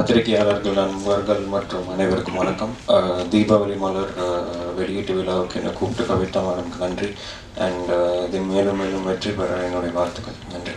பத்திரிகையாளர்கள் நண்பர்கள் மற்றும் அனைவருக்கும் வணக்கம். தீபாவளி மலர் வெளியீட்டு விழாவுக்கு என்னை கூப்பிட்டு கவிதா மேடம்க்கு நன்றி அண்ட் இது மேலும் மேலும் வெற்றி பெற என்னுடைய வாழ்த்துக்கள். நன்றி.